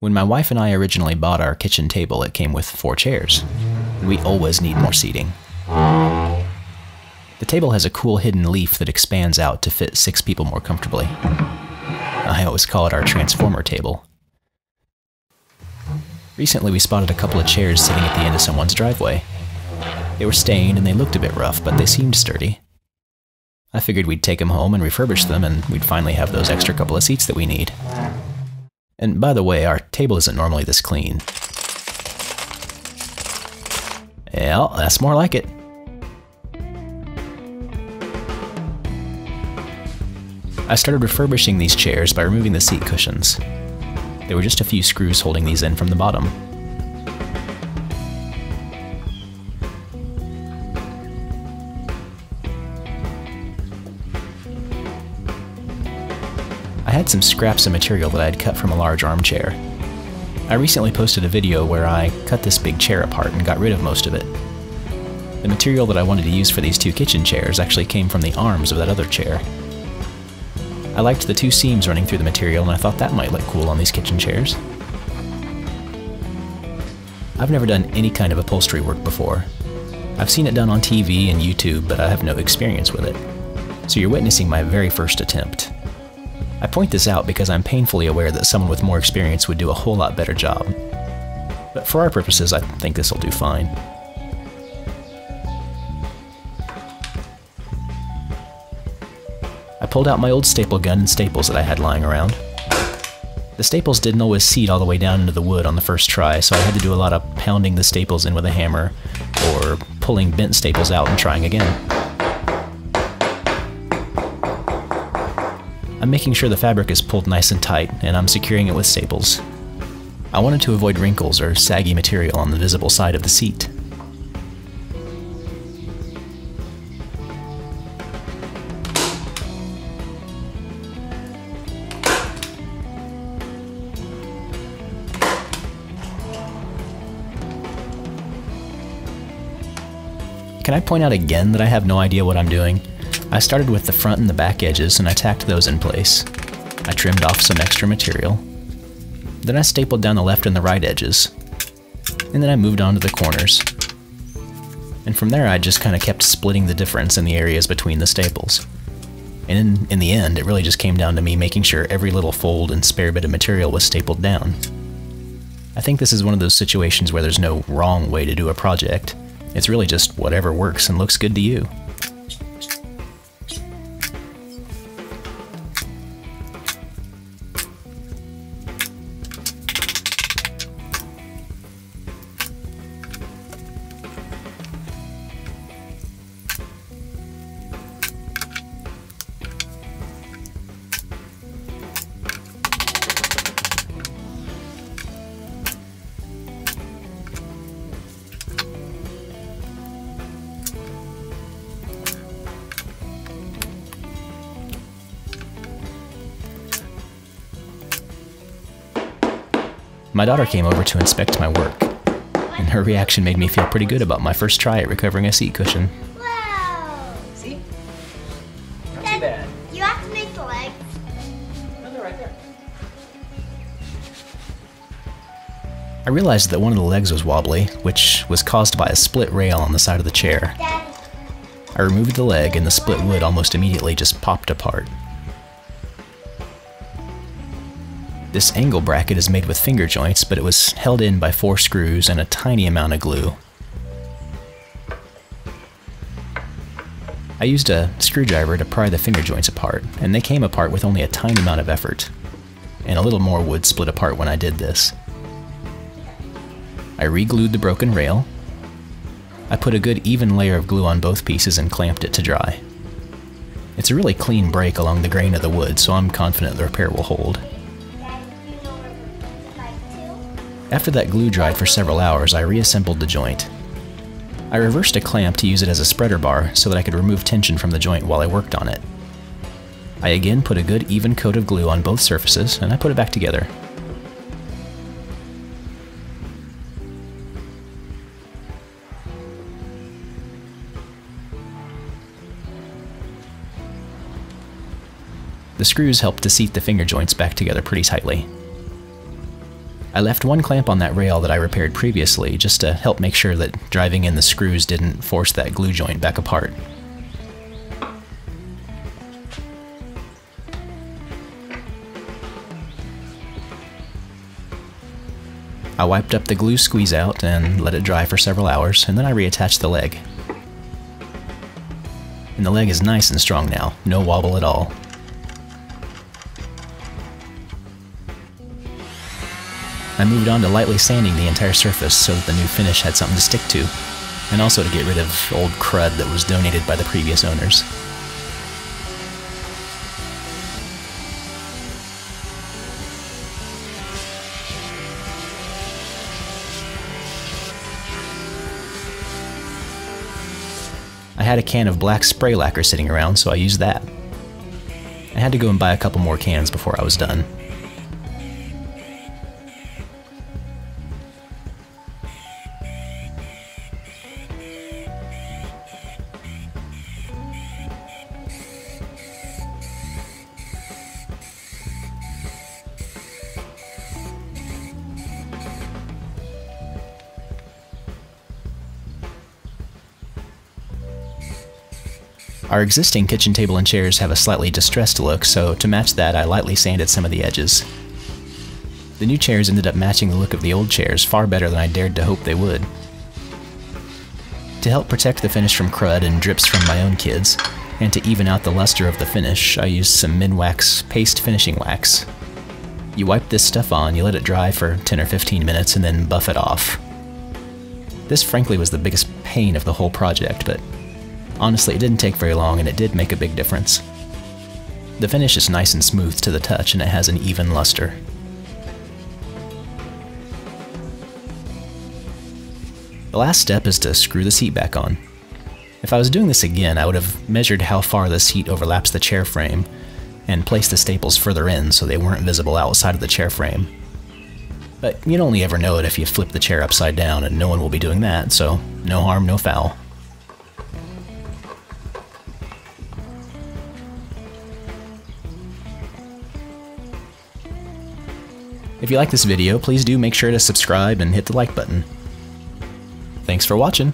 When my wife and I originally bought our kitchen table, it came with four chairs. We always need more seating. The table has a cool hidden leaf that expands out to fit six people more comfortably. I always call it our transformer table. Recently, we spotted a couple of chairs sitting at the end of someone's driveway. They were stained and they looked a bit rough, but they seemed sturdy. I figured we'd take them home and refurbish them, and we'd finally have those extra couple of seats that we need. And by the way, our table isn't normally this clean. Well, that's more like it. I started refurbishing these chairs by removing the seat cushions. There were just a few screws holding these in from the bottom. Had some scraps of material that I had cut from a large armchair. I recently posted a video where I cut this big chair apart and got rid of most of it. The material that I wanted to use for these two kitchen chairs actually came from the arms of that other chair. I liked the two seams running through the material and I thought that might look cool on these kitchen chairs. I've never done any kind of upholstery work before. I've seen it done on TV and YouTube, but I have no experience with it. So you're witnessing my very first attempt. I point this out because I'm painfully aware that someone with more experience would do a whole lot better job. But for our purposes, I think this will do fine. I pulled out my old staple gun and staples that I had lying around. The staples didn't always seat all the way down into the wood on the first try, so I had to do a lot of pounding the staples in with a hammer, or pulling bent staples out and trying again. I'm making sure the fabric is pulled nice and tight, and I'm securing it with staples. I wanted to avoid wrinkles or saggy material on the visible side of the seat. Can I point out again that I have no idea what I'm doing? I started with the front and the back edges and I tacked those in place. I trimmed off some extra material. Then I stapled down the left and the right edges. And then I moved on to the corners. And from there I just kind of kept splitting the difference in the areas between the staples. And in, in the end, it really just came down to me making sure every little fold and spare bit of material was stapled down. I think this is one of those situations where there's no wrong way to do a project. It's really just whatever works and looks good to you. My daughter came over to inspect my work, and her reaction made me feel pretty good about my first try at recovering a seat cushion. Wow. See? Not Dad, too bad. You have to make the legs. No, they're right there. I realized that one of the legs was wobbly, which was caused by a split rail on the side of the chair. Dad, I removed the leg, and the split wood almost immediately just popped apart. This angle bracket is made with finger joints, but it was held in by four screws and a tiny amount of glue. I used a screwdriver to pry the finger joints apart, and they came apart with only a tiny amount of effort. And a little more wood split apart when I did this. I re-glued the broken rail. I put a good even layer of glue on both pieces and clamped it to dry. It's a really clean break along the grain of the wood, so I'm confident the repair will hold. After that glue dried for several hours, I reassembled the joint. I reversed a clamp to use it as a spreader bar so that I could remove tension from the joint while I worked on it. I again put a good even coat of glue on both surfaces and I put it back together. The screws helped to seat the finger joints back together pretty tightly. I left one clamp on that rail that I repaired previously just to help make sure that driving in the screws didn't force that glue joint back apart. I wiped up the glue squeeze out and let it dry for several hours, and then I reattached the leg. And the leg is nice and strong now, no wobble at all. I moved on to lightly sanding the entire surface so that the new finish had something to stick to, and also to get rid of old crud that was donated by the previous owners. I had a can of black spray lacquer sitting around, so I used that. I had to go and buy a couple more cans before I was done. Our existing kitchen table and chairs have a slightly distressed look, so to match that, I lightly sanded some of the edges. The new chairs ended up matching the look of the old chairs far better than I dared to hope they would. To help protect the finish from crud and drips from my own kids, and to even out the luster of the finish, I used some Minwax paste finishing wax. You wipe this stuff on, you let it dry for 10 or 15 minutes, and then buff it off. This frankly was the biggest pain of the whole project, but Honestly, it didn't take very long and it did make a big difference. The finish is nice and smooth to the touch and it has an even luster. The last step is to screw the seat back on. If I was doing this again, I would have measured how far the seat overlaps the chair frame and placed the staples further in so they weren't visible outside of the chair frame. But you'd only ever know it if you flip the chair upside down, and no one will be doing that, so no harm, no foul. If you like this video, please do make sure to subscribe and hit the like button. Thanks for watching!